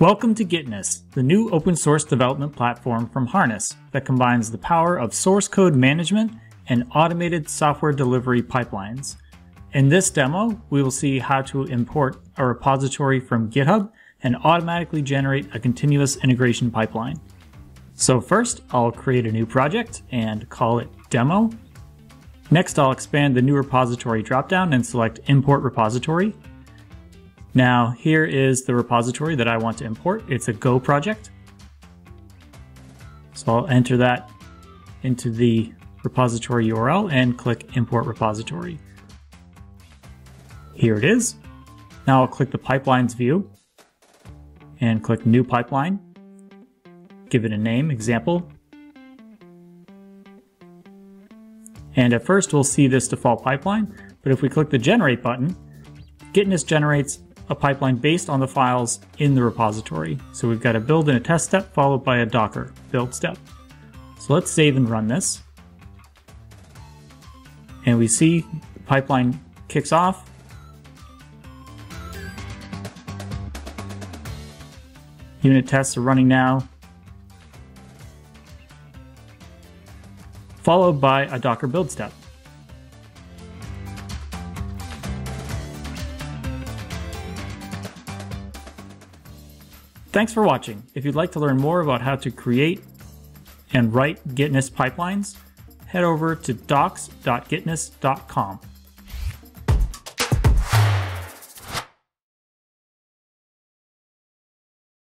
Welcome to Gitness, the new open source development platform from Harness that combines the power of source code management and automated software delivery pipelines. In this demo, we will see how to import a repository from GitHub and automatically generate a continuous integration pipeline. So first, I'll create a new project and call it Demo. Next, I'll expand the new repository dropdown and select Import Repository. Now, here is the repository that I want to import. It's a Go project. So I'll enter that into the repository URL and click Import Repository. Here it is. Now I'll click the Pipelines view and click New Pipeline. Give it a name, example. And at first we'll see this default pipeline, but if we click the Generate button, Gitness generates a pipeline based on the files in the repository. So we've got a build and a test step followed by a Docker build step. So let's save and run this. And we see the pipeline kicks off. Unit tests are running now. Followed by a Docker build step. Thanks for watching. If you'd like to learn more about how to create and write Gitness pipelines, head over to docs.gitness.com.